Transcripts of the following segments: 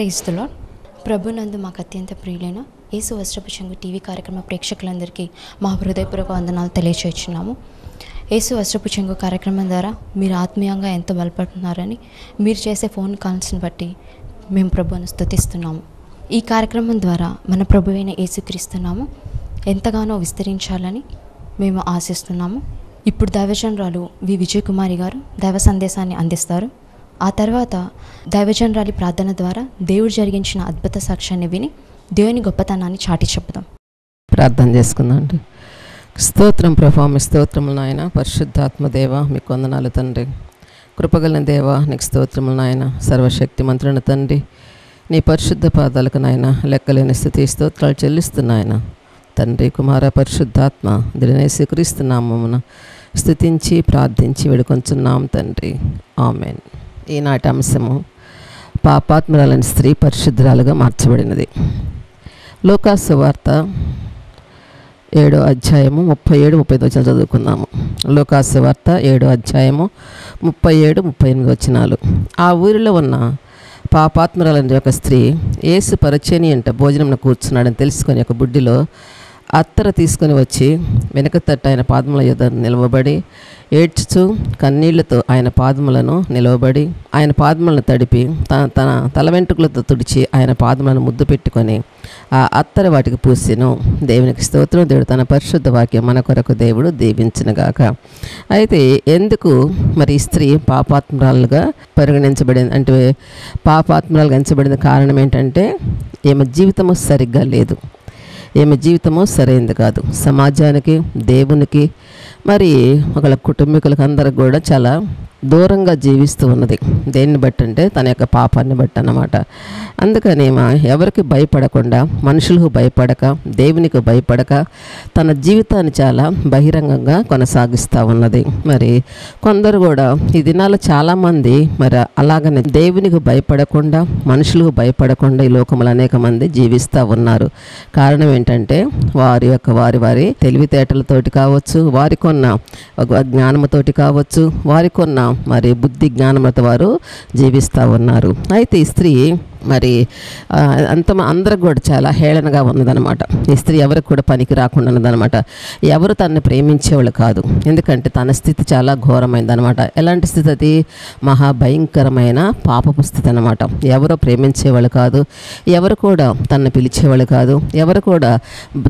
ప్రైస్తులో ప్రభునందు మాకు అత్యంత ప్రియులైన యేసు వస్త్రపు చెంగు టీవీ కార్యక్రమ ప్రేక్షకులందరికీ మా హృదయపూర్వక వందనాలు తెలియచేస్తున్నాము. యేసు వస్త్రపు చెంగు కార్యక్రమం ద్వారా మీరు ఆత్మీయంగా ఎంతో బలపడుతున్నారని మీరు చేసే ఫోన్ కాల్స్ని బట్టి మేము ప్రభువును స్తుతిస్తున్నాము. ఈ కార్యక్రమం ద్వారా మన ప్రభువైన అయిన యేసుక్రీస్తున్నాము ఎంతగానో విస్తరించాలని మేము ఆశిస్తున్నాము. ఇప్పుడు దైవజనరాలు వి విజయ్ కుమారి గారు దైవ సందేశాన్ని అందిస్తారు. ఆ తర్వాత దైవజనరాలి ప్రార్థన ద్వారా దేవుడు జరిగించిన అద్భుత సాక్ష్యాన్ని విని దేవుని గొప్పతనాన్ని చాటి చెప్పుదాం. ప్రార్థన చేసుకుందామండి స్తోత్రం ప్రభా మీ స్తోత్రములు నాయన. పరిశుద్ధాత్మ దేవ మీకు వందనాలు తండ్రి. కృపగలన దేవ నీకు స్తోత్రములు నాయన. సర్వశక్తి మంత్రుని తండ్రి. నీ పరిశుద్ధ పాదాలకు నాయన లెక్కలేని స్థితి స్తోత్రాలు చెల్లిస్తున్నాయన. తండ్రి కుమార పరిశుద్ధాత్మ దినేసి స్వీకరిస్తున్నాము స్థుతించి ప్రార్థించి వేడుకొంచున్నాం తండ్రి. ఆమెన్. ఈనాటి అంశము పాపాత్మరాలని స్త్రీ పరిశుద్ధురాలుగా మార్చబడినది. లోకాసు వార్త ఏడో అధ్యాయము ముప్పై ఏడు ముప్పై ఎనిమిది వచ్చిన చదువుకుందాము. లోకాసు వార్త ఏడో అధ్యాయము ముప్పై ఏడు ముప్పై ఎనిమిది వచ్చినాలు ఆ ఊరిలో ఉన్న పాపాత్మరాలని ఒక స్త్రీ ఏసు పరిచయని అంట భోజనం కూర్చున్నాడని తెలుసుకొని ఒక బుడ్డిలో అత్తర తీసుకొని వచ్చి వెనక తట్టు ఆయన పాదముల యొద్ద నిలవబడి ఏడ్చుచు కన్నీళ్ళతో ఆయన పాదములను నిలవబడి ఆయన పాదములను తడిపి తన తన తల వెంట్రుకలతో తుడిచి ఆయన పాదములను ముద్దు పెట్టుకొని ఆ అత్తర వాటికి పూసెను. దేవునికి స్తోత్రం. దేవుడు తన పరిశుద్ధ వాక్యం మన కొరకు దేవుడు దీవించినగాక అయితే ఎందుకు మరి స్త్రీ పాపాత్మరాలుగా పరిగణించబడింది అంటే పాపాత్మరాలుగా ఎంచబడిన కారణం ఏంటంటే ఈమె జీవితము సరిగ్గా లేదు. ఈమె జీవితము సరైనది కాదు. సమాజానికి దేవునికి మరి ఒకళ్ళ కుటుంబీకులకు అందరికి కూడా చాలా దూరంగా జీవిస్తూ ఉన్నది. దేన్ని బట్టి అంటే తన యొక్క పాపాన్ని బట్టి అన్నమాట అందుకని ఎవరికి భయపడకుండా మనుషులకు భయపడక దేవునికి భయపడక తన జీవితాన్ని చాలా బహిరంగంగా కొనసాగిస్తూ ఉన్నది. మరి కొందరు కూడా ఈ దినాలు చాలామంది మరి అలాగనే దేవునికి భయపడకుండా మనుషులకు భయపడకుండా ఈ లోకంలో అనేక మంది జీవిస్తూ ఉన్నారు. కారణం ఏంటంటే వారి యొక్క వారి వారి తెలివితేటలతోటి కావచ్చు వారికి ఉన్న ఒక జ్ఞానముతోటి కావచ్చు వారికి ఉన్న మరి బుద్ధి జ్ఞానములతో వారు జీవిస్తూ ఉన్నారు. అయితే ఈ స్త్రీ మరి అంత అందరికి కూడా చాలా హేళనగా ఉన్నదనమాట ఈ స్త్రీ ఎవరికి కూడా పనికి రాకుండా ఉన్నదనమాట ఎవరు తనని ప్రేమించేవాళ్ళు కాదు. ఎందుకంటే తన స్థితి చాలా ఘోరమైందనమాట ఎలాంటి స్థితి అది? మహాభయంకరమైన పాపపు స్థితి అనమాట ఎవరో ప్రేమించేవాళ్ళు కాదు. ఎవరు కూడా తనను పిలిచేవాళ్ళు కాదు. ఎవరు కూడా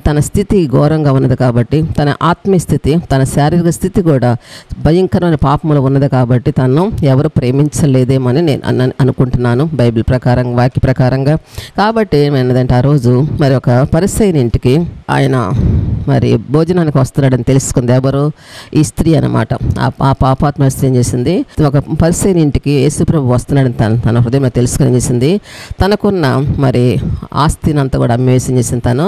తన స్థితి ఘోరంగా ఉన్నది కాబట్టి తన ఆత్మీయ స్థితి తన శారీరక స్థితి కూడా భయంకరమైన పాపములు ఉన్నది కాబట్టి తను ఎవరు ప్రేమించలేదేమని నేను అనుకుంటున్నాను బైబిల్ ప్రకారం వాక్య ప్రకారంగా. కాబట్టి ఏమైనదంటే ఆ రోజు మరి ఒక పరిసైన ఇంటికి ఆయన మరి భోజనానికి వస్తున్నాడని తెలుసుకుంది. ఎవరు? ఈ స్త్రీ అనమాట ఆ పాపాత్మ ఏం చేసింది? ఒక పరిసైన ఇంటికి యేసుప్రభు వస్తున్నాడని తన తన హృదయంలో తెలుసుకుని చేసింది? తనకున్న మరి ఆస్తిని అంతా కూడా అమ్మేసి చేసింది తను?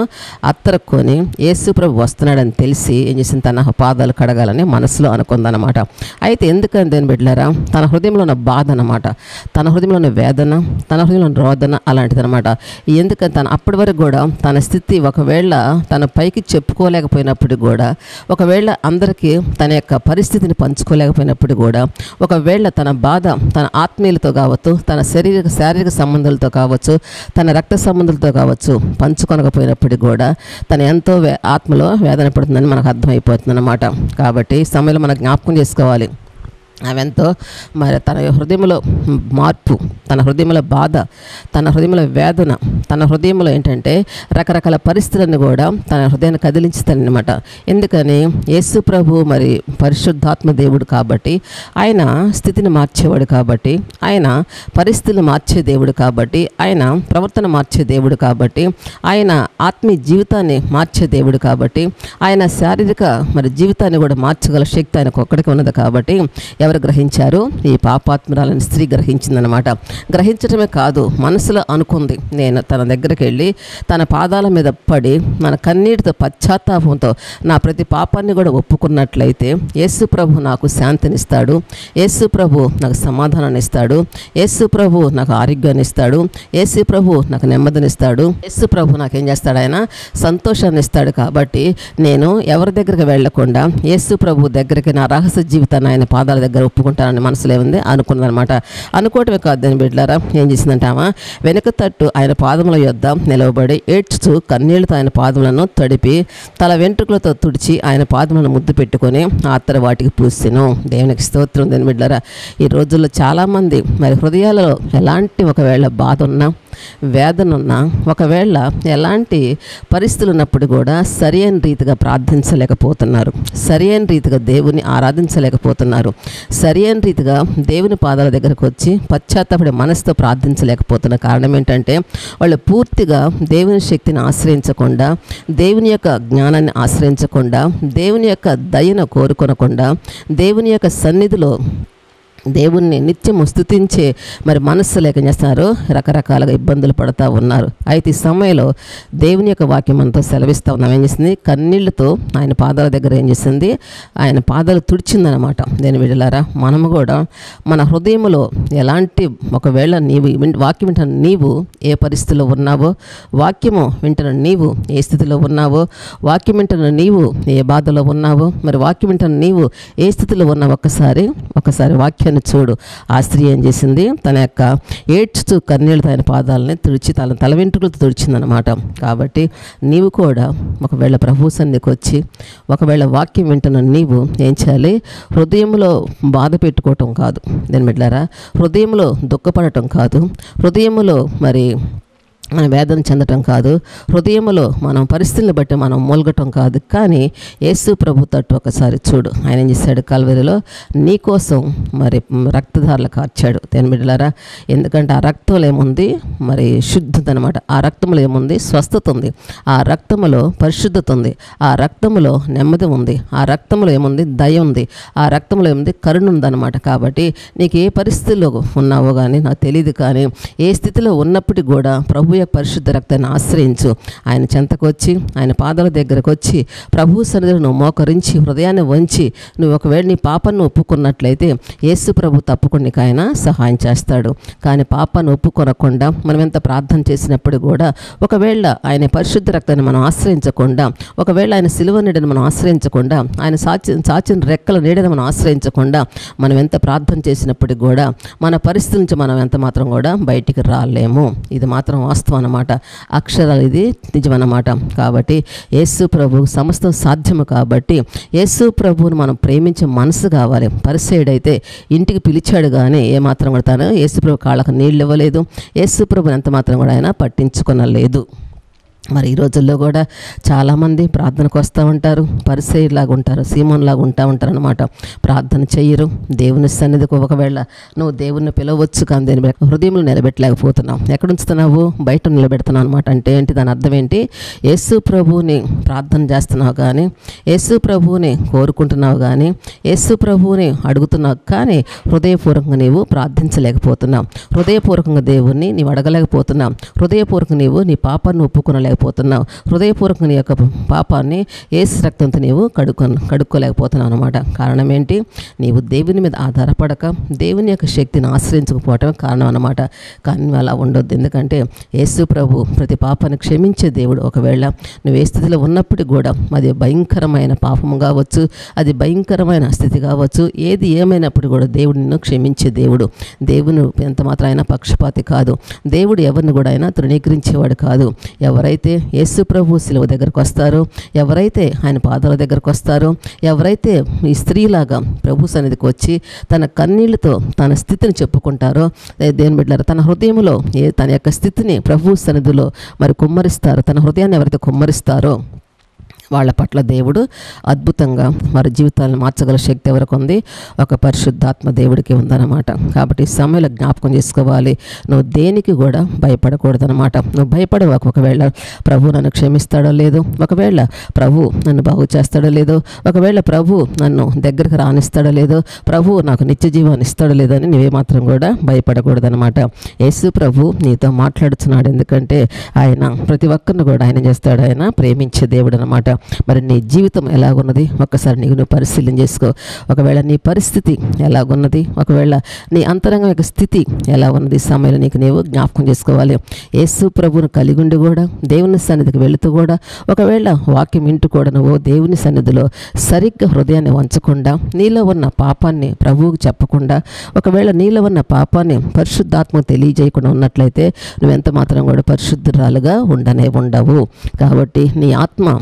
అత్తరక్కొని యేసుప్రభు వస్తున్నాడని తెలిసి ఏం చేసింది? తన పాదాలు కడగాలని మనసులో అనుకుందనమాట అయితే ఎందుకని దేని బిడ్డారా తన హృదయంలో ఉన్న బాధ అనమాట తన హృదయంలో ఉన్న వేదన తన హృదయంలో ఉన్న రోదన అలాంటిది అనమాట ఎందుకని తను అప్పటి వరకు కూడా తన స్థితి ఒకవేళ తన పైకి చెప్పుకోలేకపోయినప్పుడు కూడా ఒకవేళ అందరికీ తన యొక్క పరిస్థితిని పంచుకోలేకపోయినప్పుడు కూడా ఒకవేళ తన బాధ తన ఆత్మీయులతో కావచ్చు తన శరీర శారీరక సంబంధాలతో కావచ్చు తన రక్త సంబంధాలతో కావచ్చు పంచుకొనకపోయినప్పుడు కూడా తను ఎంతో వే ఆత్మలో వేదన పడుతుందని మనకు అర్థమైపోతుంది అనమాట కాబట్టి సమయంలో మనం జ్ఞాపకం చేసుకోవాలి. అవెంతో మరి తన హృదయంలో మార్పు తన హృదయంలో బాధ తన హృదయంలో వేదన తన హృదయంలో ఏంటంటే రకరకాల పరిస్థితులను కూడా తన హృదయాన్ని కదిలించుతానమాట ఎందుకని? యేసు ప్రభు మరి పరిశుద్ధాత్మ దేవుడు కాబట్టి ఆయన స్థితిని మార్చేవాడు కాబట్టి ఆయన పరిస్థితులు మార్చే దేవుడు కాబట్టి ఆయన ప్రవర్తన మార్చే దేవుడు కాబట్టి ఆయన ఆత్మీయ జీవితాన్ని మార్చే దేవుడు కాబట్టి ఆయన శారీరక మరి జీవితాన్ని కూడా మార్చగల శక్తి ఆయనకు ఒక్కడికి ఉన్నది కాబట్టి ఎవరు గ్రహించారు? ఈ పాపాత్మరాలని స్త్రీ గ్రహించిందనమాట గ్రహించడమే కాదు మనసులో అనుకుంది. నేను తన దగ్గరికి వెళ్ళి తన పాదాల మీద పడి మన కన్నీటితో పశ్చాత్తాపంతో నా ప్రతి పాపాన్ని కూడా ఒప్పుకున్నట్లయితే యేసు ప్రభు నాకు శాంతినిస్తాడు. యేసు ప్రభు నాకు సమాధానాన్ని ఇస్తాడు యేసు ప్రభు నాకు ఆరోగ్యాన్ని ఇస్తాడు యేసు ప్రభు నాకు నెమ్మదినిస్తాడు. యేసు ప్రభు నాకు ఏం చేస్తాడు ఆయన? సంతోషాన్ని ఇస్తాడు కాబట్టి నేను ఎవరి దగ్గరికి వెళ్ళకుండా యేసు ప్రభు దగ్గరికి నా రహస్య జీవితాన్ని ఆయన పాదాల దగ్గర దగ్గర ఒప్పుకుంటానని మనసులో ఏముంది అనుకున్నదనమాట అనుకోవటమే కాదు దాని బిడ్డలారా ఏం చేసిందంటే ఆమె వెనుక తట్టు ఆయన పాదముల యొద్ద నిలవబడి ఏడ్చుతూ కన్నీళ్ళతో ఆయన పాదములను తడిపి తల వెంట్రుకలతో తుడిచి ఆయన పాదములను ముద్దు పెట్టుకొని ఆత్తర వాటికి పూసాను. దేవునికి స్తోత్రం. దాని బిడ్డలారా ఈ రోజుల్లో చాలామంది మరి హృదయాలలో ఎలాంటి ఒకవేళ బాధ ఉన్నా వేదన ఒకవేళ ఎలాంటి పరిస్థితులు ఉన్నప్పుడు కూడా సరి అయిన రీతిగా ప్రార్థించలేకపోతున్నారు. సరి అయిన రీతిగా దేవుని ఆరాధించలేకపోతున్నారు. సరి అయిన రీతిగా దేవుని పాదాల దగ్గరకు వచ్చి పశ్చాత్తపడి మనసుతో ప్రార్థించలేకపోతున్న కారణం ఏంటంటే వాళ్ళు పూర్తిగా దేవుని శక్తిని ఆశ్రయించకుండా దేవుని యొక్క జ్ఞానాన్ని ఆశ్రయించకుండా దేవుని యొక్క దయను కోరుకొనకుండా దేవుని యొక్క సన్నిధిలో దేవుణ్ణి నిత్యము స్థుతించే మరి మనస్సు లేక చేస్తారు. చేస్తున్నారు రకరకాలుగా ఇబ్బందులు పడుతూ ఉన్నారు. అయితే ఈ సమయంలో దేవుని యొక్క వాక్యం మనతో సెలవిస్తూ ఉన్నాం. ఏం చేసింది? కన్నీళ్ళతో ఆయన పాదాల దగ్గర ఏం చేసింది? ఆయన పాదాలు తుడిచిందనమాట నేను విడలారా మనము కూడా మన హృదయంలో ఎలాంటి ఒకవేళ నీవు వాక్యం వింటున్న నీవు ఏ పరిస్థితిలో ఉన్నావో వాక్యము వింటున్న నీవు ఏ స్థితిలో ఉన్నావో వాక్యం వింటున్న నీవు ఏ బాధలో ఉన్నావో మరి వాక్యం వింటున్న నీవు ఏ స్థితిలో ఉన్నావు ఒక్కసారి ఒకసారి వాక్యం వాక్యాన్ని చూడు. ఆ స్త్రీ ఏం చేసింది? తన యొక్క ఏడ్చుతూ కన్నీళ్ళు తన పాదాలని తుడిచి తన తల వెంట్రుకలతో తుడిచిందనమాట కాబట్టి నీవు కూడా ఒకవేళ ప్రభు సన్నిధికి వచ్చి ఒకవేళ వాక్యం వింటున్న నీవు ఏం చేయాలి? హృదయంలో బాధ పెట్టుకోవటం కాదు. నేను బిడ్డారా హృదయంలో దుఃఖపడటం కాదు. హృదయంలో మరి మన వేదన చెందటం కాదు హృదయంలో మనం పరిస్థితులను బట్టి మనం మూలగటం కాదు. కానీ యేసు ప్రభు తట్టు ఒకసారి చూడు. ఆయన ఏం చేశాడు? కల్వరిలో నీకోసం మరి రక్తధారలు కార్చాడు. దేని బిడ్డలారా ఎందుకంటే ఆ రక్తంలో ఏముంది? మరి శుద్ధత అనమాట ఆ రక్తంలో ఏముంది? స్వస్థత ఉంది. ఆ రక్తములో పరిశుద్ధత ఉంది. ఆ రక్తములో నెమ్మది ఉంది. ఆ రక్తంలో ఏముంది? దయ ఉంది. ఆ రక్తంలో ఏముంది? కరుణ ఉందన్నమాట. కాబట్టి నీకు ఏ పరిస్థితిలో ఉన్నావో కానీ నాకు తెలియదు కానీ ఏ స్థితిలో ఉన్నప్పటికీ కూడా ప్రభు పరిశుద్ధ రక్తాన్ని ఆశ్రయించు. ఆయన చెంతకు వచ్చి ఆయన పాదాల దగ్గరకు వచ్చి ప్రభు సన్నిధిని నువ్వు మోకరించి హృదయాన్ని వంచి నువ్వు ఒకవేళ నీ పాపను ఒప్పుకున్నట్లయితే యేసు ప్రభు తప్పకుండా నీకు ఆయన సహాయం చేస్తాడు. కానీ పాపను ఒప్పుకొనకుండా మనం ఎంత ప్రార్థన చేసినప్పుడు కూడా ఒకవేళ ఆయన పరిశుద్ధ రక్తాన్ని మనం ఆశ్రయించకుండా ఒకవేళ ఆయన సిలువ నీడని మనం ఆశ్రయించకుండా ఆయన సాచి సాచిన రెక్కల నీడని మనం ఆశ్రయించకుండా మనం ఎంత ప్రార్థన చేసినప్పటికి కూడా మన పరిస్థితి నుంచి మనం ఎంత మాత్రం కూడా బయటికి రాలేము. ఇది మాత్రం వాస్తవం. అన్నమాట. అక్షరాలు ఇది నిజమన్నమాట. కాబట్టి యేసు ప్రభు సమస్తం సాధ్యము కాబట్టి యేసు ప్రభువుని మనం ప్రేమించే మనసు కావాలి. పరిసేయుడైతే ఇంటికి పిలిచాడు కానీ ఏమాత్రం కూడా తాను యేసు ప్రభు కాళ్ళకు నీళ్ళు ఇవ్వలేదు. యేసు ప్రభుని ఎంత మాత్రం కూడా ఆయన పట్టించుకొనలేదు. మరి ఈ రోజుల్లో కూడా చాలామంది ప్రార్థనకు వస్తూ ఉంటారు పరిసేలాగా ఉంటారు సీమోన్లాగా ఉంటా ఉంటారు అనమాట ప్రార్థన చెయ్యరు దేవుని సన్నిధికి ఒకవేళ నువ్వు దేవుణ్ణి పిలవచ్చు కానీ దేని హృదయంలో నిలబెట్టలేకపోతున్నావు. ఎక్కడ ఉంచుతున్నావు బయట నిలబెడుతున్నావు అనమాట అంటే ఏంటి? దాని అర్థం ఏంటి? యేసు ప్రభువుని ప్రార్థన చేస్తున్నావు కానీ యేసు ప్రభువుని కోరుకుంటున్నావు కానీ యేసు ప్రభువుని అడుగుతున్నావు కానీ హృదయపూర్వకంగా నీవు ప్రార్థించలేకపోతున్నావు. హృదయపూర్వకంగా దేవుణ్ణి నీవు అడగలేకపోతున్నావు. హృదయపూర్వకంగా నీవు నీ పాపాన్ని కడుక్కోలేకపోతున్నావు హృదయపూర్వకం నీ యొక్క పాపాన్ని ఏసు రక్తంతో నీవు కడుక్కో కడుక్కోలేకపోతున్నావు అనమాట కారణం ఏంటి? నీవు దేవుని మీద ఆధారపడక దేవుని యొక్క శక్తిని ఆశ్రయించకపోవటం కారణం అనమాట కానీ అలా ఉండొద్దు. ఎందుకంటే యేసు ప్రభు ప్రతి పాపాన్ని క్షమించే దేవుడు ఒకవేళ నువ్వు ఏ స్థితిలో ఉన్నప్పటికీ కూడా అది భయంకరమైన పాపము కావచ్చు అది భయంకరమైన స్థితి కావచ్చు ఏది ఏమైనప్పుడు కూడా దేవుడు నిన్ను క్షమించే దేవుడు. దేవుని ఎంత మాత్రం ఆయన పక్షపాతి కాదు. దేవుడు ఎవరిని కూడా ఆయన తృణీకరించేవాడు కాదు. ఎవరైతే యేసు ప్రభు శిలువ దగ్గరకు వస్తారో ఎవరైతే ఆయన పాదాల దగ్గరకు వస్తారో ఎవరైతే ఈ స్త్రీలాగా ప్రభు సన్నిధికి వచ్చి తన కన్నీళ్ళతో తన స్థితిని చెప్పుకుంటారో దేని బిడ్డారు తన హృదయంలో ఏ తన యొక్క స్థితిని ప్రభు సన్నిధిలో మరి కుమ్మరిస్తారో తన హృదయాన్ని ఎవరైతే కుమ్మరిస్తారో వాళ్ళ పట్ల దేవుడు అద్భుతంగా వారి జీవితాలను మార్చగల శక్తి ఎవరికి ఉంది? ఒక పరిశుద్ధాత్మ దేవుడికి ఉందన్నమాట. కాబట్టి సమయంలో జ్ఞాపకం చేసుకోవాలి. నువ్వు దేనికి కూడా భయపడకూడదనమాట నువ్వు భయపడవాకు ఒకవేళ ప్రభు నన్ను క్షమిస్తాడో లేదో? ఒకవేళ ప్రభు నన్ను బాగు చేస్తాడో లేదో? ఒకవేళ ప్రభు నన్ను దగ్గరకు రానిస్తాడో లేదో? ప్రభు నాకు నిత్య జీవాన్ని ఇస్తాడో లేదో అని నువ్వే మాత్రం కూడా భయపడకూడదనమాట యేసు ప్రభు నీతో మాట్లాడుతున్నాడు. ఎందుకంటే ఆయన ప్రతి ఒక్కరిని కూడా ఆయన చేస్తాడు. ఆయన ప్రేమించే దేవుడు అనమాట మరి నీ జీవితం ఎలాగున్నది? ఒక్కసారి నీకు నువ్వు పరిశీలన చేసుకో. ఒకవేళ నీ పరిస్థితి ఎలాగున్నది? ఒకవేళ నీ అంతరంగం యొక్క స్థితి ఎలా ఉన్నది సమయంలో నీకు నీవు జ్ఞాపకం చేసుకోవాలి. యేసు ప్రభును కలిగి ఉండి కూడా దేవుని సన్నిధికి వెళుతూ కూడా ఒకవేళ వాక్యం ఇంటూ కూడా నువ్వు దేవుని సన్నిధిలో సరిగ్గా హృదయాన్ని వంచకుండా నీలో ఉన్న పాపాన్ని ప్రభువుకు చెప్పకుండా ఒకవేళ నీలో ఉన్న పాపాన్ని పరిశుద్ధాత్మ తెలియజేయకుండా ఉన్నట్లయితే నువ్వెంత మాత్రం కూడా పరిశుద్ధురాలుగా ఉండనే ఉండవు. కాబట్టి నీ ఆత్మ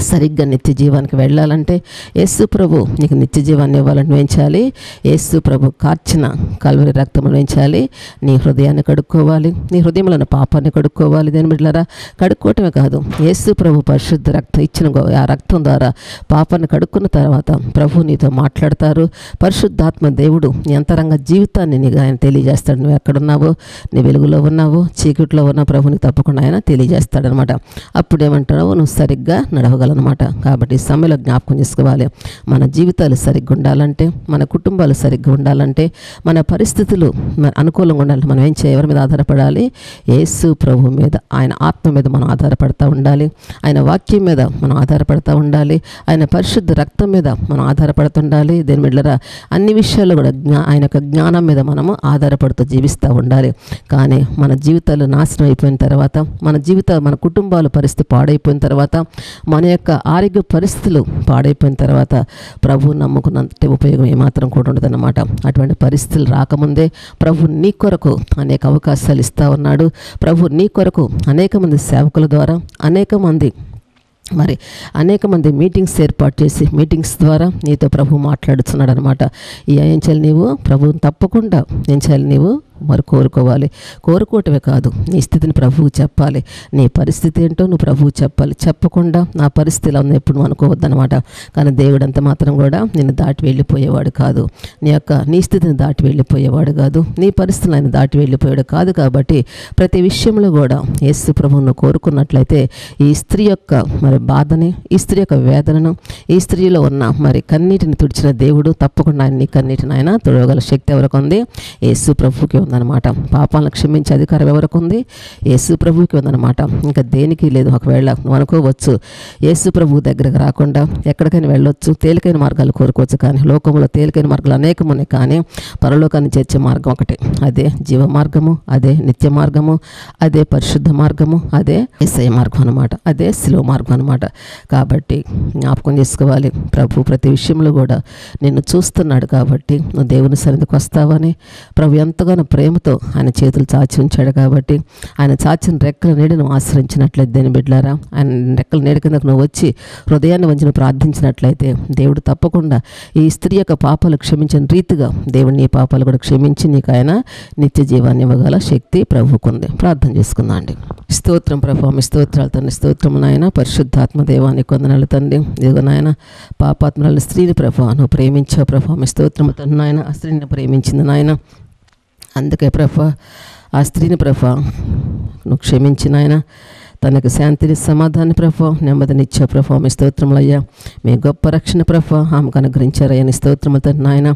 సరిగ్గా నిత్య జీవానికి వెళ్ళాలంటే యేసు ప్రభు నీకు నిత్య జీవాన్ని ఇవ్వాలని నువ్వేం చేయాలి యేసు ప్రభు కార్చిన కల్వరి రక్తములు వేయించాలి. నీ హృదయాన్ని కడుక్కోవాలి. నీ హృదయంలో ఉన్న పాపాన్ని కడుక్కోవాలి. దేని బిడ్డలారా? కడుక్కోవటమే కాదు. యేసు ప్రభు పరిశుద్ధ రక్తం ఇచ్చిన గో- ఆ రక్తం ద్వారా పాపాన్ని కడుక్కున్న తర్వాత ప్రభు నీతో మాట్లాడతారు. పరిశుద్ధాత్మ దేవుడు నీ అంతరంగ జీవితాన్ని నీకు ఆయన తెలియజేస్తాడు. నువ్వు ఎక్కడున్నావో నీ వెలుగులో ఉన్నావో చీకట్లో ఉన్న ప్రభుని తప్పకుండా ఆయన తెలియజేస్తాడనమాట. అప్పుడు ఏమంటావు నువ్వు సరిగ్గా చేసుకోగలనమాట. కాబట్టి సమయంలో జ్ఞాపకం చేసుకోవాలి. మన జీవితాలు సరిగ్గా ఉండాలంటే మన కుటుంబాలు సరిగ్గా ఉండాలంటే మన పరిస్థితులు మన అనుకూలంగా ఉండాలి మనం ఏం చేయవరి మీద ఆధారపడాలి? యేసు ప్రభు మీద ఆయన ఆత్మ మీద మనం ఆధారపడతా ఉండాలి. ఆయన వాక్యం మీద మనం ఆధారపడతా ఉండాలి. ఆయన పరిశుద్ధ రక్తం మీద మనం ఆధారపడుతుండాలి దేని మిడ్లరా అన్ని విషయాల్లో కూడా జ్ఞా ఆయన యొక్క జ్ఞానం మీద మనము ఆధారపడుతూ జీవిస్తూ ఉండాలి. కానీ మన జీవితాలు నాశనం అయిపోయిన తర్వాత మన జీవిత మన కుటుంబాల పరిస్థితి పాడైపోయిన తర్వాత మన యొక్క ఆరోగ్య పరిస్థితులు పాడైపోయిన తర్వాత ప్రభు నమ్ముకున్నంత ఉపయోగం ఏమాత్రం కూడా ఉండదన్నమాట. అటువంటి పరిస్థితులు రాకముందే ప్రభు నీ కొరకు అనేక అవకాశాలు ఇస్తూ ఉన్నాడు. ప్రభు నీ కొరకు అనేక మంది సేవకుల ద్వారా అనేక మంది మరి అనేక మంది మీటింగ్స్ ఏర్పాటు చేసి మీటింగ్స్ ద్వారా నీతో ప్రభు మాట్లాడుతున్నాడు అనమాట ఈ ఏం చేయాలి నీవు? ప్రభువుని తప్పకుండా ఏం చేయాలి నీవు? మరి కోరుకోవాలి. కోరుకోవటమే కాదు నీ స్థితిని ప్రభువు చెప్పాలి. నీ పరిస్థితి ఏంటో నువ్వు ప్రభువు చెప్పాలి. చెప్పకుండా నా పరిస్థితి ఇలా ఉంది ఎప్పుడు నువ్వు అనుకోవద్దనమాట కానీ దేవుడు అంత మాత్రం కూడా నిన్ను దాటి వెళ్ళిపోయేవాడు కాదు. నీ యొక్క నీ స్థితిని దాటి వెళ్ళిపోయేవాడు కాదు. నీ పరిస్థితులు ఆయన దాటి వెళ్ళిపోయాడు కాదు కాబట్టి ప్రతి విషయంలో కూడా యేసు ప్రభువును కోరుకున్నట్లయితే ఈ స్త్రీ యొక్క మరి బాధని ఈ స్త్రీ యొక్క వేదనను ఈ స్త్రీలో ఉన్న మరి కన్నీటిని తుడిచిన దేవుడు తప్పకుండా ఆయన నీ కన్నీటిని ఆయన తుడవగల శక్తి ఎవరికి ఉంది? యేసు ప్రభువుకి ఉందన్నమాట. పాపాలను క్షమించే అధికారం ఎవరికి ఉంది యేసు ప్రభువుకి ఉందన్నమాట. ఇంకా దేనికి లేదు. ఒకవేళ నువ్వు అనుకోవచ్చు యేసు ప్రభువు దగ్గరకు రాకుండా ఎక్కడికైనా వెళ్ళొచ్చు తేలికైన మార్గాలు కోరుకోవచ్చు కానీ లోకంలో తేలికైన మార్గాలు అనేకం ఉన్నాయి కానీ పరలోకాన్ని చేర్చే మార్గం ఒకటి. అదే జీవ మార్గము అదే నిత్య మార్గము అదే పరిశుద్ధ మార్గము అదే ఎస్ఐ మార్గం అనమాట అదే శిలువ మార్గం అనమాట కాబట్టి జ్ఞాపకం చేసుకోవాలి. ప్రభు ప్రతి విషయంలో కూడా నిన్ను చూస్తున్నాడు కాబట్టి నువ్వు దేవుని సన్నిధికి వస్తావని ప్రభు ఎంతగానో ప్రేమతో ఆయన చేతులు చాచి ఉంచాడు కాబట్టి ఆయన చాచిన రెక్కల నీడ నువ్వు ఆశ్రయించినట్లయితే దేని బిడ్డారా ఆయన రెక్కల నీడ కిందకు నువ్వు వచ్చి హృదయాన్ని వంచి నువ్వు ప్రార్థించినట్లయితే దేవుడు తప్పకుండా ఈ స్త్రీ యొక్క పాపాలు క్షమించిన రీతిగా దేవుడు నీ పాపాలు కూడా క్షమించి నీకు ఆయన నిత్య జీవాన్ని ఇవ్వగల శక్తి ప్రభుకుంది ప్రార్థన చేసుకుందాం అండి. స్తోత్రం ప్రభావ మీ స్తోత్రాలు తండ్రి స్తోత్రం నాయన. పరిశుద్ధాత్మ దేవానికి కొందనాలు తండ్రి. ఇదిగో నాయన పాపాత్మరాలు స్త్రీని ప్రభావ నువ్వు ప్రేమించావు ప్రభావ మీ స్తోత్రము తను నాయన ఆ స్త్రీని ప్రేమించింది నాయన. అందుకే ప్రభా ఆ స్త్రీని ప్రభా నువ్వు క్షమించిన ఆయన తనకు శాంతిని సమాధాన ప్రభా నెమ్మదినిచ్చే ప్రభా మీ స్తోత్రములయ్యా మీ గొప్ప రక్షణ ప్రభా ఆమెకు అనుగ్రహించారయ్యా నీ స్తోత్రములతో నాయన.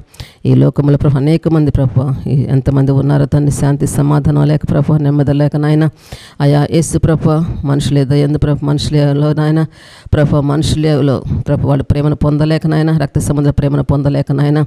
ఈ లోకంలో ప్రభ అనేక మంది ప్రభా ఎంతమంది ఉన్నారో తన శాంతి సమాధానం లేక ప్రభా నెమ్మది లేక నాయన. అయా యేసు ప్రభా మనుషులు ఏదో ఎందు ప్రభ మనుషులలో నాయన. ప్రభా మనుషులలో ప్రభ వాళ్ళు ప్రేమను పొందలేక నాయన రక్త సంబంధ ప్రేమను పొందలేక నాయన.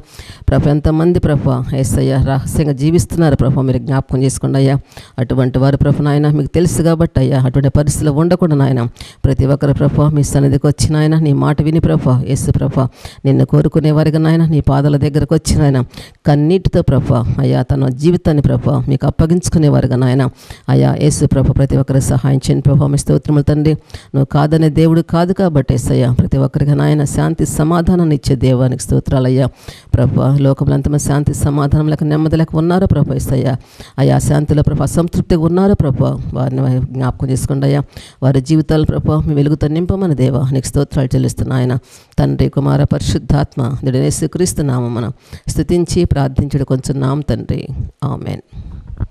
ప్రభ ఎంతమంది ప్రభా ఏసయ్య రహస్యంగా జీవిస్తున్నారు ప్రభా మీరు జ్ఞాపకం చేసుకోండి అయ్యా. అటువంటి వారు ప్రభు నాయన మీకు తెలుసు కాబట్టి అయ్యా అటువంటి పరిస్థితులు ఉండకుండా నాయన. ప్రతి ఒక్కరు ప్రభా మీ సన్నిధికి వచ్చిన ఆయన నీ మాట విని ప్రభా యేసు ప్రభా నిన్ను కోరుకునే వారిగా నాయన నీ పాదాల దగ్గరకు వచ్చిన ఆయన కన్నీటితో ప్రభా అయ్యా తన జీవితాన్ని ప్రభా మీకు అప్పగించుకునేవారుగా నాయన. అయ్యా యేసు ప్రభ ప్రతి ఒక్కరికి సహాయం చేయని ప్రభా మీ స్తోత్రములు తండ్రి. నువ్వు కాదనే దేవుడు కాదు కాబట్టి ఏసయ్యా ప్రతి ఒక్కరికి నాయన శాంతి సమాధానాన్ని ఇచ్చే దేవానికి స్తోత్రాలయ్యా ప్రభా లోకంలో శాంతి సమాధానం లేక నెమ్మది లేక ఉన్నారో ప్రభా ఏసయ్యా. అయా శాంతిలో ప్రభా అసంతృప్తిగా ఉన్నారో ప్రభా వారిని జ్ఞాపకం చేసుకోండి అయ్యా. వారి జీవితాల ప్రభా మీ వెలుగుతో నింపమని దేవా నీకు స్తోత్రాలు చెల్లిస్తున్న ఆయన. తండ్రి కుమార పరిశుద్ధాత్మ దిడనేసి స్వీకరిస్తున్నాము మనం స్థుతించి ప్రార్థించడం కొంచెం నామ తండ్రి. ఆమెన్.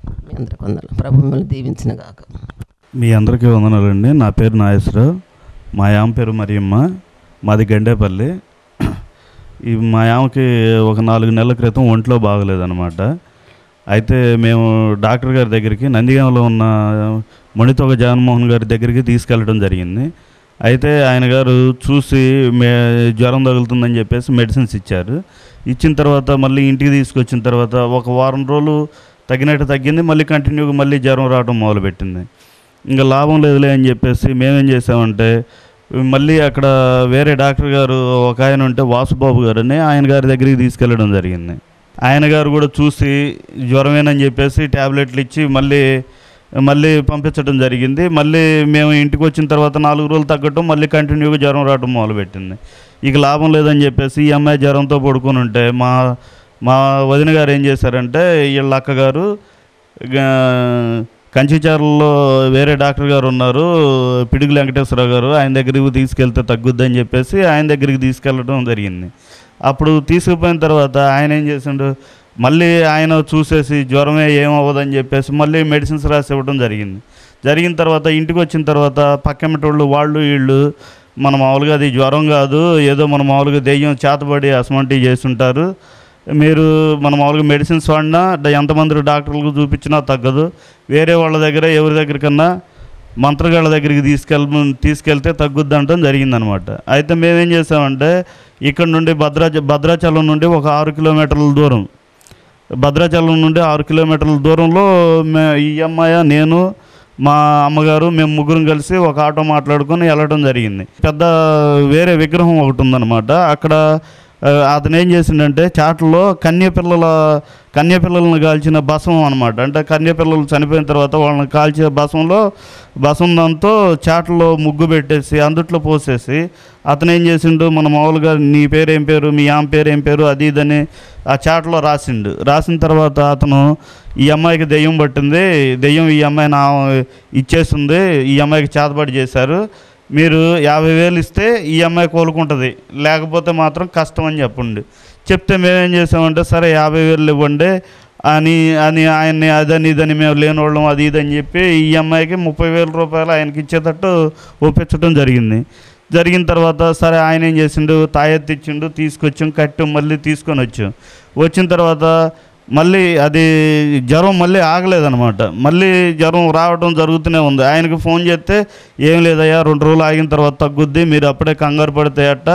మీ అందరికి వందలు ప్రభు మిమ్మల్ని దీవించిన గాక. మీ అందరికీ వందనాలండి. నా పేరు నాగేశ్వరరావు మా యామ పేరు మరియమ్మ. మాది గండేపల్లి. ఈ మా యామకి ఒక నాలుగు నెలల క్రితం ఒంట్లో బాగలేదన్నమాట. అయితే మేము డాక్టర్ గారి దగ్గరికి నందిగామలో ఉన్న మణితోగ జగన్మోహన్ గారి దగ్గరికి తీసుకెళ్ళడం జరిగింది. అయితే ఆయన గారు చూసి మే జ్వరం తగులుతుందని చెప్పేసి మెడిసిన్స్ ఇచ్చారు. ఇచ్చిన తర్వాత మళ్ళీ ఇంటికి తీసుకొచ్చిన తర్వాత ఒక వారం రోజులు తగ్గినట్టు తగ్గింది మళ్ళీ కంటిన్యూగా మళ్ళీ జ్వరం రావడం మొదలుపెట్టింది. ఇంకా లాభం లేదులే అని చెప్పేసి మేమేం చేసామంటే మళ్ళీ అక్కడ వేరే డాక్టర్ గారు ఒక ఆయన ఉంటే వాసుబాబు గారు అని ఆయన గారి దగ్గరికి తీసుకెళ్ళడం జరిగింది. ఆయన గారు కూడా చూసి జ్వరమేనని చెప్పేసి ట్యాబ్లెట్లు ఇచ్చి మళ్ళీ మళ్ళీ పంపించడం జరిగింది. మళ్ళీ మేము ఇంటికి వచ్చిన తర్వాత నాలుగు రోజులు తగ్గటం మళ్ళీ కంటిన్యూగా జ్వరం రావడం మొదలుపెట్టింది. ఇక లాభం లేదని చెప్పేసి ఈ అమ్మాయి జ్వరంతో పడుకొని ఉంటే మా మా వదిన గారు ఏం చేశారంటే వీళ్ళ అక్కగారు గా- కంచిచారులో వేరే డాక్టర్ గారు ఉన్నారు పిడుగు వెంకటేశ్వరరావు గారు. ఆయన దగ్గరికి తీసుకెళ్తే తగ్గుద్దని చెప్పేసి ఆయన దగ్గరికి తీసుకెళ్ళడం జరిగింది. అప్పుడు తీసుకుపోయిన తర్వాత ఆయన ఏం చేసిండు? మళ్ళీ ఆయన చూసేసి జ్వరమే ఏమవ్వదని చెప్పేసి మళ్ళీ మెడిసిన్స్ రాసి ఇవ్వడం జరిగింది. జరిగిన తర్వాత ఇంటికి వచ్చిన తర్వాత పక్కమిటోళ్ళు వాళ్ళు వీళ్ళు మన మామూలుగా అది జ్వరం కాదు ఏదో మన మామూలుగా దెయ్యం చేతబడి అసమంటి చేస్తుంటారు. మీరు మన మామూలుగా మెడిసిన్స్ వాడినా ఎంతమంది డాక్టర్లకు చూపించినా తగ్గదు. వేరే వాళ్ళ దగ్గర ఎవరి దగ్గరికన్నా మంత్రగాళ్ళ దగ్గరికి తీసుకెళ్ తీసుకెళ్తే తగ్గుద్ది అనడం జరిగిందనమాట. అయితే మేమేం చేసామంటే ఇక్కడ నుండి భద్రాచ భద్రాచలం నుండి ఒక ఆరు కిలోమీటర్ల దూరం. భద్రాచలం నుండి ఆరు కిలోమీటర్ల దూరంలో మే ఈ అమ్మాయి నేను మా అమ్మగారు మేము ముగ్గురం కలిసి ఒక ఆటో మాట్లాడుకొని వెళ్ళడం జరిగింది. పెద్ద వేరే విగ్రహం ఒకటి ఉందన్నమాట. అక్కడ అతను ఏం చేసిండంటే చాటలో కన్యపిల్లల కన్యపిల్లలను కాల్చిన బసం అనమాట అంటే కన్యపిల్లలు చనిపోయిన తర్వాత వాళ్ళని కాల్చే బసంలో బసం దాంతో చాటలో ముగ్గు పెట్టేసి అందుట్లో పోసేసి అతను ఏం చేసిండు మన మామూలుగా నీ పేరు ఏం పేరు? మీ ఆమె పేరు ఏం పేరు? అది ఇదని ఆ చాట్లో రాసిండు. రాసిన తర్వాత అతను ఈ అమ్మాయికి దెయ్యం పట్టింది దెయ్యం ఈ అమ్మాయిని ఆ- ఇచ్చేస్తుంది ఈ అమ్మాయికి చేతబడి చేశారు మీరు యాభై వేలు ఇస్తే ఈ అమ్మాయి కోలుకుంటుంది. లేకపోతే మాత్రం కష్టం అని చెప్పండి. చెప్తే మేమేం చేసామంటే సరే యాభై వేలు ఇవ్వండి అని అని ఆయన్ని అదని ఇదని మేము లేని వాళ్ళం అది ఇది అని చెప్పి ఈ అమ్మాయికి ముప్పై వేల రూపాయలు ఆయనకి ఇచ్చేటట్టు ఒప్పించడం జరిగింది. జరిగిన తర్వాత సరే ఆయన ఏం చేసిండు తాయెత్తిచ్చిండు తీసుకొచ్చాం కట్టి మళ్ళీ తీసుకొని వచ్చాం. వచ్చిన తర్వాత మళ్ళీ అది జ్వరం మళ్ళీ ఆగలేదన్నమాట. మళ్ళీ జ్వరం రావడం జరుగుతూనే ఉంది. ఆయనకి ఫోన్ చేస్తే ఏం లేదయ్యా రెండు రోజులు ఆగిన తర్వాత తగ్గుద్ది మీరు అప్పుడే కంగారు పడితే అట్ట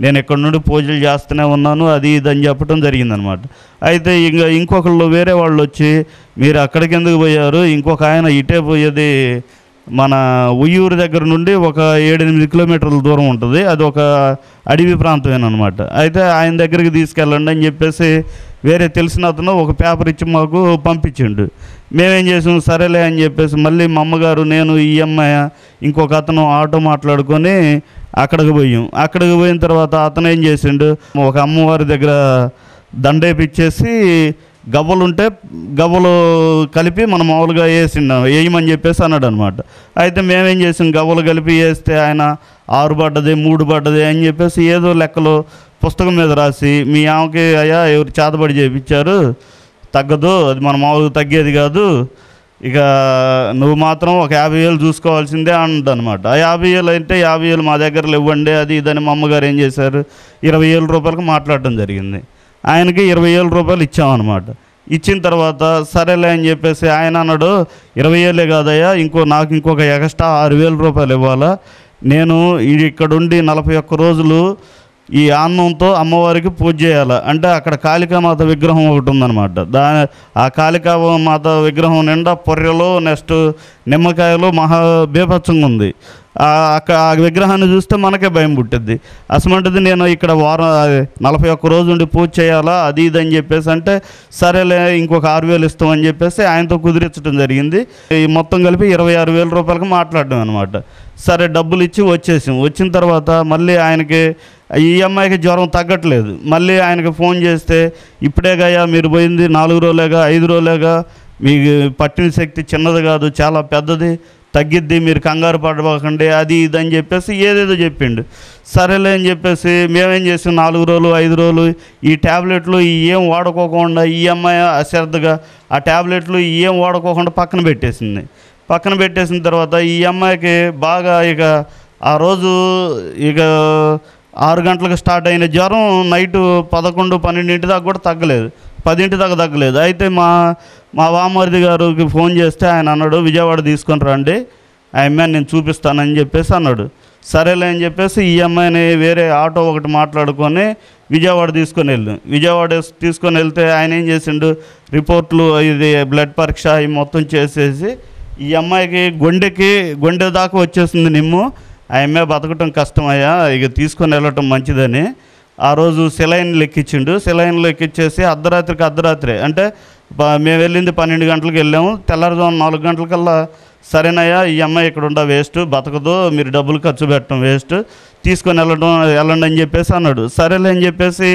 నేను ఇక్కడ నుండి పూజలు చేస్తూనే ఉన్నాను అది ఇది అని చెప్పడం జరిగిందనమాట అయితే ఇంకా ఇంకొకళ్ళు వేరే వాళ్ళు వచ్చి మీరు అక్కడికి ఎందుకు పోయారు? ఇంకొక ఆయన ఇటే పోయేది మన ఉయ్యూరు దగ్గర నుండి ఒక ఏడెనిమిది కిలోమీటర్ల దూరం ఉంటుంది. అది ఒక అడవి ప్రాంతమేనమాట అయితే ఆయన దగ్గరికి తీసుకెళ్ళండి అని చెప్పేసి వేరే తెలిసిన అతను ఒక పేపర్ ఇచ్చి మాకు పంపించిండు. మేమేం చేసాం సరేలే అని చెప్పేసి మళ్ళీ మా అమ్మగారు నేను ఈ అమ్మాయి ఇంకొక అతను ఆటో మాట్లాడుకొని అక్కడికి పోయాం. అక్కడికి పోయిన తర్వాత అతను ఏం చేసిండు ఒక అమ్మవారి దగ్గర దండేపిచ్చేసి గవ్వలు ఉంటే గవ్వలు కలిపి మనం మామూలుగా వేసిండాం వేయమని చెప్పేసి అన్నాడు అనమాట అయితే మేమేం చేసాం గవ్వలు కలిపి వేస్తే ఆయన ఆరు పడ్డది మూడు పడ్డది అని చెప్పేసి ఏదో లెక్కలు పుస్తకం మీద రాసి మీ ఆమెకి అయ్యా ఎవరు చేతబడి చేయించారు తగ్గదు అది మన మామూలుగా తగ్గేది కాదు ఇక నువ్వు మాత్రం ఒక యాభై వేలు చూసుకోవాల్సిందే అనమాట ఆ యాభై వేలు అంటే యాభై వేలు మా దగ్గర ఇవ్వండి అది ఇదని మా అమ్మగారు ఏం చేశారు ఇరవై వేల రూపాయలకు మాట్లాడటం జరిగింది. ఆయనకి ఇరవై వేల రూపాయలు ఇచ్చామన్నమాట. ఇచ్చిన తర్వాత సరేలే అని చెప్పేసి ఆయన అన్నాడు ఇరవై వేలే కాదయ్యా ఇంకో నాకు ఇంకొక ఎక్స్ట్రా ఆరు వేల రూపాయలు ఇవ్వాలా నేను ఇక్కడ ఇక్కడుండి నలభై ఒక్క రోజులు ఈ అన్నంతో అమ్మవారికి పూజ చేయాలి. అంటే అక్కడ కాళికామాత విగ్రహం ఒకటి ఉందన్నమాట. దా ఆ కాళికామాత విగ్రహం నిండా పొర్రెలు నెక్స్ట్ నిమ్మకాయలు మహా బీభత్సంగా ఉంది. అక్కడ ఆ విగ్రహాన్ని చూస్తే మనకే భయం పుట్టిద్ది. అసమంటిది నేను ఇక్కడ వారం నలభై ఒక్క రోజు ఉండి పూజ చేయాలా? అది ఇది అని చెప్పేసి అంటే సరేలే ఇంకొక ఆరు వేలు ఇస్తామని చెప్పేసి ఆయనతో కుదిరించడం జరిగింది. ఈ మొత్తం కలిపి ఇరవై ఆరు వేల రూపాయలకు మాట్లాడడం అనమాట సరే డబ్బులు ఇచ్చి వచ్చేసాం. వచ్చిన తర్వాత మళ్ళీ ఆయనకి ఈ అమ్మాయికి జ్వరం తగ్గట్లేదు. మళ్ళీ ఆయనకి ఫోన్ చేస్తే ఇప్పుడేగా మీరు పోయింది నాలుగు రోజులేగా ఐదు రోజులేగా మీకు పట్టిన శక్తి చిన్నది కాదు చాలా పెద్దది. తగ్గిద్ది మీరు కంగారు పడబోకండి అది ఇది అని చెప్పేసి ఏదేదో చెప్పిండు. సరేలే అని చెప్పేసి మేమేం చేసాం నాలుగు రోజులు ఐదు రోజులు ఈ ట్యాబ్లెట్లు ఏం వాడుకోకుండా ఈ అమ్మాయి అశ్రద్ధగా ఆ ట్యాబ్లెట్లు ఏం వాడుకోకుండా పక్కన పెట్టేసింది. పక్కన పెట్టేసిన తర్వాత ఈ అమ్మాయికి బాగా ఇక ఆ రోజు ఇక ఆరు గంటలకు స్టార్ట్ అయిన జ్వరం నైట్ పదకొండు పన్నెండింటి దాకా కూడా తగ్గలేదు. పదింటి దాకా తగ్గలేదు. అయితే మా మా వామరిది గారికి ఫోన్ చేస్తే ఆయన అన్నాడు విజయవాడ తీసుకొని రండి ఆ అమ్మాయిని నేను చూపిస్తానని చెప్పేసి అన్నాడు. సరేలే అని చెప్పేసి ఈ అమ్మాయిని వేరే ఆటో ఒకటి మాట్లాడుకొని విజయవాడ తీసుకొని వెళ్ళాం. విజయవాడ తీసుకొని వెళ్తే ఆయన ఏం చేసిండు రిపోర్ట్లు ఇది బ్లడ్ పరీక్ష ఇవి మొత్తం చేసేసి ఈ అమ్మాయికి గుండెకి గుండె దాకా వచ్చేసింది నిమ్ము. ఆ అమ్మాయి బతకటం కష్టమయ్యా ఇక తీసుకొని వెళ్ళటం మంచిదని. ఆ రోజు సెలైన్ ఎక్కించిండు. సెలైన్లు ఎక్కిచ్చేసి అర్ధరాత్రికి అర్ధరాత్రి. అంటే మేము వెళ్ళింది పన్నెండు గంటలకు వెళ్ళాము. తెల్లారుజాము నాలుగు గంటలకల్లా సరేనయ్యా ఈ అమ్మాయి ఇక్కడ ఉండ వేస్ట్ బతకదు మీరు డబ్బులు ఖర్చు పెట్టడం వేస్ట్ తీసుకొని వెళ్ళడం వెళ్ళండి అని చెప్పేసి అన్నాడు. సరేలే అని చెప్పేసి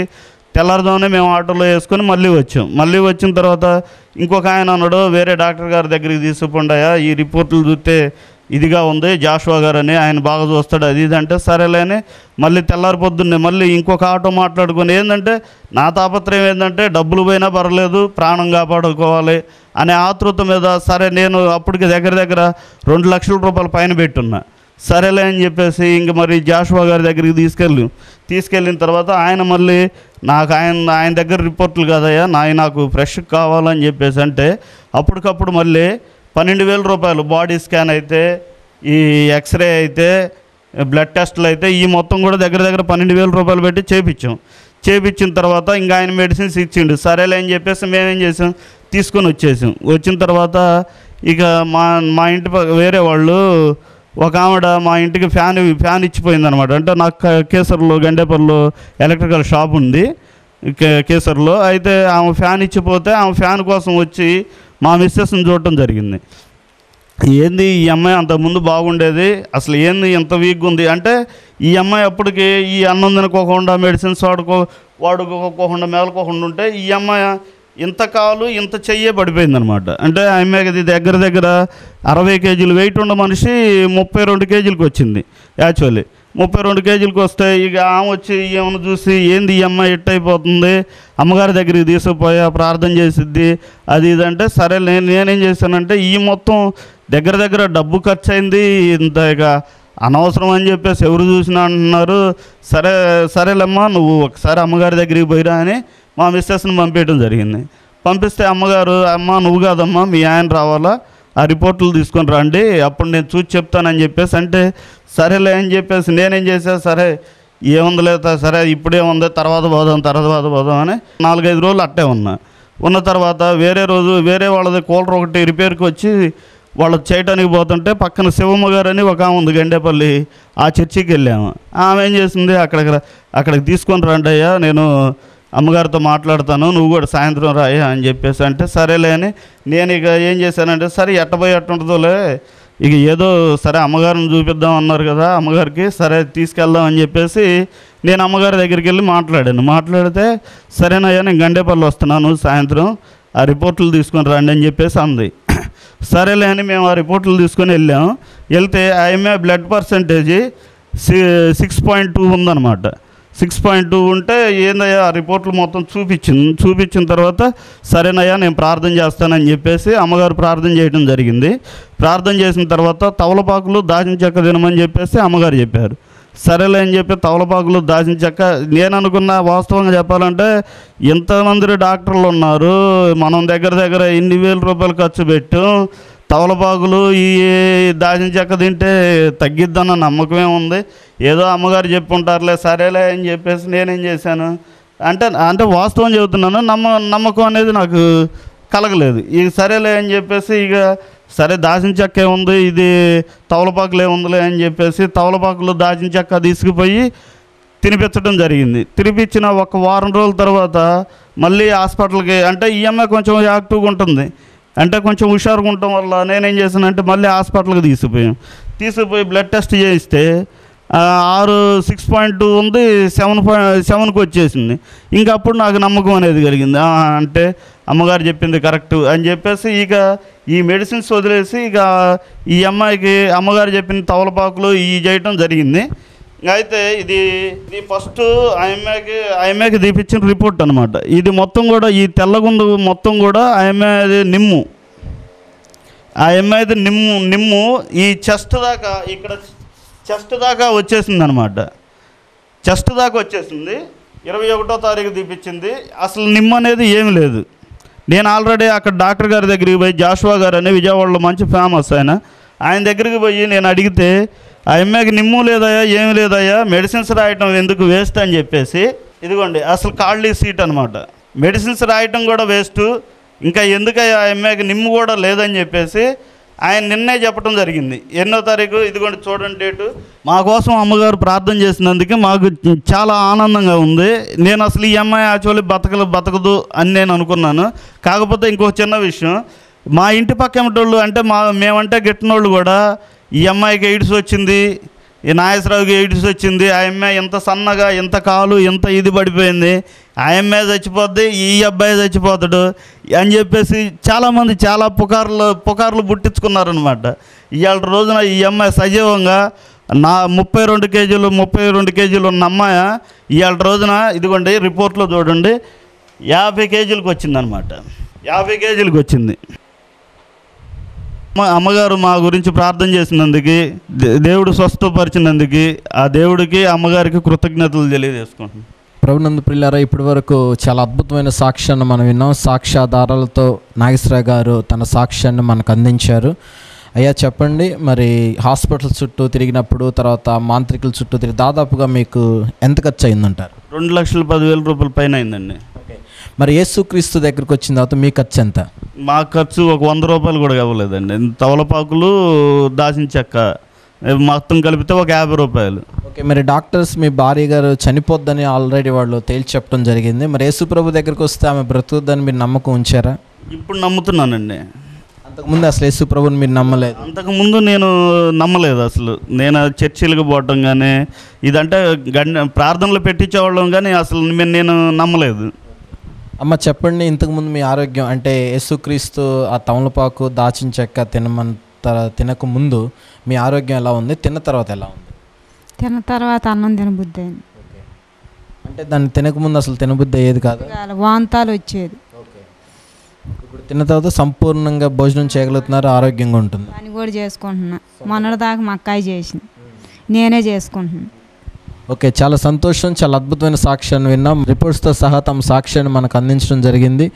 తెల్లారుజామునే మేము ఆటోలో వేసుకొని మళ్ళీ వచ్చాం. మళ్ళీ వచ్చిన తర్వాత ఇంకొక ఆయన అన్నాడు వేరే డాక్టర్ గారి దగ్గరికి తీసుకుపోండాయా ఈ రిపోర్ట్లు చూస్తే ఇదిగా ఉంది. జాషువా గారు అని ఆయన బాగా చూస్తాడు. అది ఇది అంటే సరేలేని మళ్ళీ తెల్లారి పొద్దున్నే మళ్ళీ ఇంకొక ఆటో మాట్లాడుకొని ఏంటంటే నా తాపత్రయం ఏంటంటే డబ్బులు పోయినా పర్లేదు ప్రాణం కాపాడుకోవాలి అనే ఆతృత మీద సరే నేను అప్పటికి దగ్గర దగ్గర రెండు లక్షల రూపాయలు పైన పెట్టున్నా. సరేలే అని చెప్పేసి ఇంక మరి జాషువా గారి దగ్గరికి తీసుకెళ్ళి తీసుకెళ్ళిన తర్వాత ఆయన మళ్ళీ నాకు ఆయన ఆయన దగ్గర రిపోర్ట్లు కదయ్యా నాయ నాకు ఫ్రెష్ కావాలని చెప్పేసి అంటే అప్పటికప్పుడు మళ్ళీ పన్నెండు వేల రూపాయలు బాడీ స్కాన్ అయితే ఈ ఎక్స్రే అయితే బ్లడ్ టెస్ట్లు అయితే ఈ మొత్తం కూడా దగ్గర దగ్గర పన్నెండు వేల రూపాయలు పెట్టి చేపించాం. చేపించిన తర్వాత ఇంకా ఆయన మెడిసిన్స్ ఇచ్చిండు. సరేలే అని చెప్పేసి మేమేం చేసాం? తీసుకొని వచ్చేసాం. వచ్చిన తర్వాత ఇక మా మా ఇంటి పక్క వేరే వాళ్ళు ఒక ఆవిడ మా ఇంటికి ఫ్యాన్ ఫ్యాన్ ఇచ్చిపోయింది అనమాట అంటే నాకు కేసర్లో గండేపల్లిలో ఎలక్ట్రికల్ షాప్ ఉంది. కే- కేసర్లో అయితే ఆమె ఫ్యాన్ ఇచ్చిపోతే ఆమె ఫ్యాన్ కోసం వచ్చి మా మిస్సెస్ని చూడటం జరిగింది. ఏంది ఈ అమ్మాయి అంత ముందు బాగుండేది? అసలు ఏంది ఎంత వీక్గా ఉంది? అంటే ఈ అమ్మాయి అప్పటికి ఈ అన్నం తినకోకుండా మెడిసిన్స్ వాడుకో వాడుకోకుండా మేలుకోకుండా ఉంటే ఈ అమ్మాయి ఇంత కాలు ఇంత చెయ్యే పడిపోయిందనమాట అంటే ఆ అమ్మాయికి ఇది దగ్గర దగ్గర అరవై కేజీలు వెయిట్ ఉన్న మనిషి ముప్పై రెండు కేజీలకు వచ్చింది యాక్చువల్లీ. ముప్పై రెండు కేజీలకు వస్తే ఇక ఆమె వచ్చి ఏమైనా చూసి ఏంది ఈ అమ్మాయి ఇట్ అయిపోతుంది? అమ్మగారి దగ్గరికి తీసుకుపోయా ప్రార్థన చేసిద్ది. అది ఇది అంటే సరే నేను నేనేం చేశానంటే ఈ మొత్తం దగ్గర దగ్గర డబ్బు ఖర్చు అయింది ఇంత ఇక అనవసరం అని చెప్పేసి ఎవరు చూసినా అంటున్నారు. సరే సరేలేమ్మా నువ్వు ఒకసారి అమ్మగారి దగ్గరికి పోయిరా అని మా మిస్సెస్ని పంపించడం జరిగింది. పంపిస్తే అమ్మగారు అమ్మ నువ్వు కాదమ్మా మీ ఆయన రావాలా? ఆ రిపోర్ట్లు తీసుకొని రండి అప్పుడు నేను చూసి చెప్తానని చెప్పేసి అంటే సరేలే అని చెప్పేసి నేనేం చేసా సరే ఏముంది లేదా సరే ఇప్పుడే ఉంది తర్వాత పోదాం తర్వాత పోదాం అని నాలుగైదు రోజులు అట్టే ఉన్నా. ఉన్న తర్వాత వేరే రోజు వేరే వాళ్ళది కూలర్ ఒకటి రిపేర్కి వచ్చి వాళ్ళు చేయటానికి పోతుంటే పక్కన శివమ్మ గారు అని ఒక ఆమె ఉంది గండేపల్లి ఆ చర్చికి వెళ్ళాము. ఆమె ఏం చేసింది అక్కడికి అక్కడికి తీసుకొని రండి అయ్యా నేను అమ్మగారితో మాట్లాడతాను నువ్వు కూడా సాయంత్రం రాయ అని చెప్పేసి అంటే సరేలే అని నేను ఇక ఏం చేశానంటే సరే ఎట్టబోయి ఎట్టుంటుందోలే ఇక ఏదో సరే అమ్మగారిని చూపిద్దాం అన్నారు కదా అమ్మగారికి సరే తీసుకెళ్దాం అని చెప్పేసి నేను అమ్మగారి దగ్గరికి వెళ్ళి మాట్లాడాను. మాట్లాడితే సరేనయ్యా నేను గండేపల్లి వస్తున్నాను సాయంత్రం ఆ రిపోర్ట్లు తీసుకొని రండి అని చెప్పేసి అంది. సరేలే అని మేము ఆ రిపోర్ట్లు తీసుకొని వెళ్ళాం. వెళ్తే IMA blood percentage six point two ఉందన్నమాట. సిక్స్ పాయింట్ టూ ఉంటే ఏందయ్యా? ఆ రిపోర్ట్లు మొత్తం చూపించింది చూపించిన తర్వాత సరేనయ్యా నేను ప్రార్థన చేస్తానని చెప్పేసి అమ్మగారు ప్రార్థన చేయడం జరిగింది. ప్రార్థన చేసిన తర్వాత తవలపాకులు దాచిన చెక్క తినమని చెప్పేసి అమ్మగారు చెప్పారు. సరేలే అని చెప్పి తవలపాకులు దాచిన చెక్క నేను అనుకున్న వాస్తవంగా చెప్పాలంటే ఇంతమంది డాక్టర్లు ఉన్నారు మనం దగ్గర దగ్గర ఎన్ని వేల రూపాయలు ఖర్చు పెట్టాం తవలపాకులు ఈ దాచిన చెక్క తింటే తగ్గిద్దన్న నమ్మకమే ఉంది. ఏదో అమ్మగారు చెప్పుంటారులే సరేలే అని చెప్పేసి నేనేం చేశాను. అంటే అంటే వాస్తవం చెబుతున్నాను నమ్మ నమ్మకం అనేది నాకు కలగలేదు. ఇక సరేలే అని చెప్పేసి ఇక సరే దాచిన చెక్క ఏముంది ఇది తవలపాకులు ఏముందిలే అని చెప్పేసి తవలపాకులు దాచిన చెక్క తీసుకుపోయి తినిపించడం జరిగింది. తినిపించిన ఒక వారం రోజుల తర్వాత మళ్ళీ హాస్పిటల్కి అంటే ఈఎంఐ కొంచెం యాక్టివ్గా ఉంటుంది. అంటే కొంచెం హుషారుగా ఉండటం వల్ల నేనేం చేశానంటే మళ్ళీ హాస్పిటల్కి తీసుకుపోయాం తీసుకుపోయి బ్లడ్ టెస్ట్ చేయిస్తే ఆరు సిక్స్ పాయింట్ టూ ఉంది సెవెన్ పాయింట్ సెవెన్కి వచ్చేసింది. ఇంకా అప్పుడు నాకు నమ్మకం అనేది కలిగింది. అంటే అమ్మగారు చెప్పింది కరెక్ట్ అని చెప్పేసి ఇక ఈ మెడిసిన్స్ వదిలేసి ఇక ఈ అమ్మాయికి అమ్మగారు చెప్పిన తవలపాకులు ఈ చేయటం జరిగింది. అయితే ఇది ఇది ఫస్ట్ ఐఎంఏకి ఐఎంఏకి తీపిచ్చిన రిపోర్ట్ అనమాట ఇది మొత్తం కూడా ఈ తెల్లగుందు మొత్తం కూడా ఐఎంఏది నిమ్ము. ఆ నిమ్ము నిమ్ము ఈ చెస్ట్ దాకా ఇక్కడ చెస్ట్ దాకా వచ్చేసింది అనమాట చెస్ట్ దాకా వచ్చేసింది. ఇరవై ఒకటో తారీఖు తీపిచ్చింది. అసలు నిమ్ము అనేది ఏమి లేదు. నేను ఆల్రెడీ అక్కడ డాక్టర్ గారి దగ్గరికి పోయి జాషువా గారు అని విజయవాడలో మంచి ఫేమస్ ఆయన. ఆయన దగ్గరికి పోయి నేను అడిగితే ఆ అమ్మాయికి నిమ్ము లేదయ్యా ఏమి లేదయ్యా మెడిసిన్స్ రాయటం ఎందుకు వేస్ట్ అని చెప్పేసి ఇదిగోండి అసలు ఖాళీ సీట్ అనమాట మెడిసిన్స్ రాయటం కూడా వేస్ట్ ఇంకా ఎందుకయ్యా ఆ అమ్మాయికి నిమ్ము కూడా లేదని చెప్పేసి ఆయన నిన్నే చెప్పడం జరిగింది. ఎన్నో తారీఖు ఇదిగోండి చూడండి డేటు మా కోసం అమ్మగారు ప్రార్థన చేసినందుకు మాకు చాలా ఆనందంగా ఉంది. నేను అసలు ఈ అమ్మాయి యాక్చువల్లీ బతకలు బతకదు అని నేను అనుకున్నాను. కాకపోతే ఇంకో చిన్న విషయం మా ఇంటి పక్క ఏమిటోళ్ళు అంటే మా మేమంటే గిట్టినోళ్ళు కూడా ఈ అమ్మాయికి ఎయిడ్స్ వచ్చింది ఈ నాగేశ్వరరావుకి ఎయిడ్స్ వచ్చింది ఆ అమ్మాయి ఎంత సన్నగా ఎంత కాలు ఎంత ఇది పడిపోయింది ఆ అమ్మాయి చచ్చిపోద్ది ఈ అబ్బాయి చచ్చిపోతాడు అని చెప్పేసి చాలామంది చాలా పుకార్లు పుకార్లు పుట్టించుకున్నారనమాట ఇవాళ రోజున ఈ అమ్మాయి సజీవంగా నా ముప్పై రెండు కేజీలు ముప్పై రెండు కేజీలు ఉన్న అమ్మాయి ఇవాళ రోజున ఇదిగోండి రిపోర్ట్లో చూడండి యాభై కేజీలకు వచ్చిందనమాట యాభై కేజీలకు వచ్చింది. అమ్మగారు మా గురించి ప్రార్థన చేసినందుకు దేవుడు స్వస్థపరిచినందుకు ఆ దేవుడికి అమ్మగారికి కృతజ్ఞతలు తెలియజేసుకుంటున్నాను ప్రభునందు ప్రిల్లారా ఇప్పటి వరకు చాలా అద్భుతమైన సాక్ష్యాన్ని మనం విన్నాం. సాక్ష్యాధారాలతో నాగేశ్వరరావు గారు తన సాక్ష్యాన్ని మనకు అందించారు. అయ్యా చెప్పండి మరి హాస్పిటల్ చుట్టూ తిరిగినప్పుడు తర్వాత మాంత్రికుల చుట్టూ తిరిగి దాదాపుగా మీకు ఎంత ఖర్చు అయిందంటారు రెండు లక్షల పదివేల రూపాయల పైన అయిందండి. మరి యేసుక్రీస్తు దగ్గరికి వచ్చిన తర్వాత మీ ఖర్చు ఎంత? మా ఖర్చు ఒక వంద రూపాయలు కూడా ఇవ్వలేదండి. తవలపాకులు దాచిన చెక్క మొత్తం కలిపితే ఒక యాభై రూపాయలు. ఓకే మరి డాక్టర్స్ మీ భార్య గారు చనిపోద్దని ఆల్రెడీ వాళ్ళు తేల్చి చెప్పడం జరిగింది. మరి యేసు ప్రభు దగ్గరికి వస్తే ఆమె బ్రతుకుద్దని మీరు నమ్మకం ఉంచారా? ఇప్పుడు నమ్ముతున్నానండి. అంతకుముందు అసలు యేసు ప్రభుని మీరు నమ్మలేదు. అంతకుముందు నేను నమ్మలేదు అసలు. నేను చర్చిలకు పోవటం కానీ ఇదంటే గంట ప్రార్థనలు పెట్టించేవాళ్ళం కానీ అసలు నేను నమ్మలేదు. అమ్మ చెప్పండి ఇంతకుముందు మీ ఆరోగ్యం అంటే యేసుక్రీస్తు ఆ తమలపాకు దాచిన చెక్క తినమంత తినక ముందు మీ ఆరోగ్యం ఎలా ఉంది? తిన్న తర్వాత ఎలా ఉంది? తిన్న తర్వాత అన్నం తినబుద్ధి అయింది. అంటే దాన్ని తినక ముందు అసలు తినబుద్ధి అయ్యేది కాదు? వాంతాలు వచ్చేది. ఇప్పుడు తిన్న తర్వాత సంపూర్ణంగా భోజనం చేయగలుగుతున్నారు ఆరోగ్యంగా ఉంటుంది పని కూడా చేసుకుంటున్నా. మొన్నటి దాకా మా అక్కాయి చేసింది. నేనే చేసుకుంటున్నా. ఓకే చాలా సంతోషం చాలా అద్భుతమైన సాక్ష్యాన్ని విన్నాం. రిపోర్ట్స్తో సహా తమ సాక్ష్యాన్ని మనకు అందించడం జరిగింది.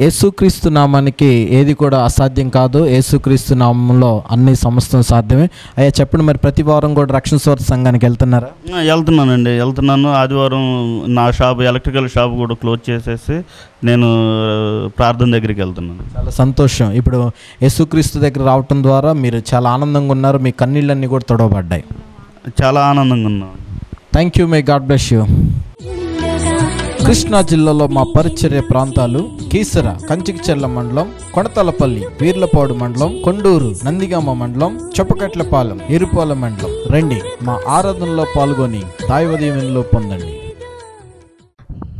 యేసుక్రీస్తు నామానికి ఏది కూడా అసాధ్యం కాదు. యేసుక్రీస్తు నామంలో అన్ని సమస్తం సాధ్యమే. అయ్యా చెప్పండి మరి ప్రతి వారం కూడా రక్షణ స్వార్థ సంఘానికి వెళ్తున్నారా? వెళ్తున్నానండి. వెళ్తున్నాను. ఆదివారం నా షాప్ ఎలక్ట్రికల్ షాప్ కూడా క్లోజ్ చేసేసి నేను ప్రార్థన దగ్గరికి వెళ్తున్నాను. చాలా సంతోషం. ఇప్పుడు యేసుక్రీస్తు దగ్గర రావటం ద్వారా మీరు చాలా ఆనందంగా ఉన్నారు. మీ కన్నీళ్ళన్నీ కూడా తొడవబడ్డాయి. చాలా ఆనందంగా ఉన్నాను. Thank you my God bless you Krishna జిల్లాలో మా పరిచర్య ప్రాంతాలు కీసర కంచికిచెర్ల మండలం కొడతలపల్లి వీర్లపాడు మండలం కొండూరు నందిగామ మండలం చొప్పకట్లపాలెం ఎరుపాల మండలం. రండి మా ఆరాధనలో పాల్గొని దైవదీవెనలో పొందండి.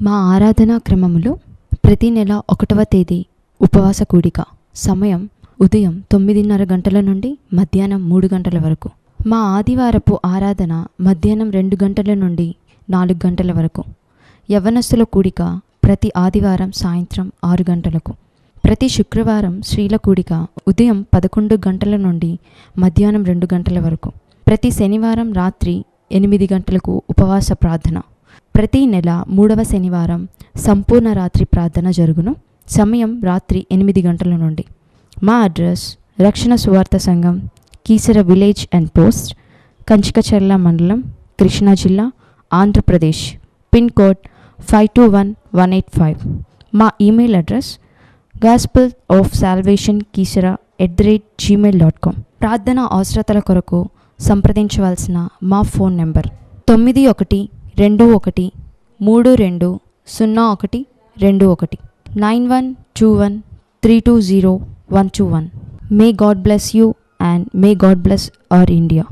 మా ఆరాధనా క్రమములో ప్రతి నెల ఒకటవ తేదీ ఉపవాస కూడిక. సమయం ఉదయం తొమ్మిదిన్నర గంటల నుండి మధ్యాహ్నం మూడు గంటల వరకు. మా ఆదివారపు ఆరాధన మధ్యాహ్నం రెండు గంటల నుండి నాలుగు గంటల వరకు. యవ్వనస్తుల కూడిక ప్రతి ఆదివారం సాయంత్రం ఆరు గంటలకు. ప్రతి శుక్రవారం స్త్రీల కూడిక ఉదయం పదకొండు గంటల నుండి మధ్యాహ్నం రెండు గంటల వరకు. ప్రతి శనివారం రాత్రి ఎనిమిది గంటలకు ఉపవాస ప్రార్థన. ప్రతి నెల మూడవ శనివారం సంపూర్ణ రాత్రి ప్రార్థన జరుగును. సమయం రాత్రి ఎనిమిది గంటల నుండి. మా అడ్రస్ రక్షణ సువార్త సంఘం Keesara village and post Kanchikacherla మండలం కృష్ణా జిల్లా Andhra Pradesh. Pin code five two one one eight five. మా email address gospel of salvation Keesara at the rate Gmail dot com ప్రార్థన అవసరతల కొరకు సంప్రదించవలసిన మా ఫోన్ నెంబర్ తొమ్మిది ఒకటి రెండు ఒకటి మూడు రెండు సున్నా ఒకటి రెండు ఒకటి. Nine one two one three two zero one two one. May God bless you and may God bless our India